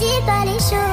dis pas les choses.